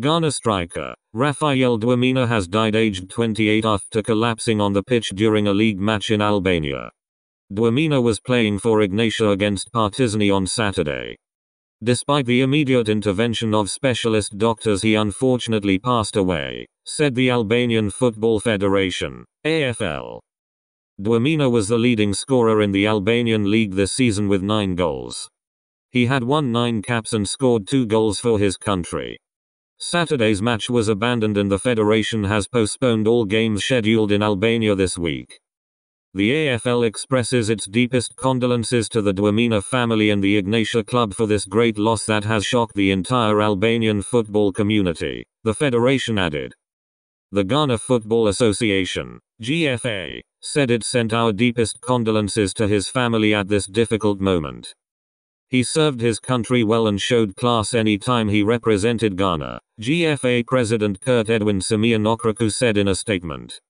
Ghana striker, Raphael Dwamena has died aged 28 after collapsing on the pitch during a league match in Albania. Dwamena was playing for Egnatia against Partizani on Saturday. Despite the immediate intervention of specialist doctors he unfortunately passed away, said the Albanian Football Federation, AFL. Dwamena was the leading scorer in the Albanian league this season with 9 goals. He had won 9 caps and scored 2 goals for his country. Saturday's match was abandoned and the federation has postponed all games scheduled in Albania this week. The AFL expresses its deepest condolences to the Dwamena family and the Egnatia Club for this great loss that has shocked the entire Albanian football community, the federation added. The Ghana Football Association, GFA, said it sent our deepest condolences to his family at this difficult moment. He served his country well and showed class any time he represented Ghana, GFA President Kurt Edwin Simeon Okraku said in a statement.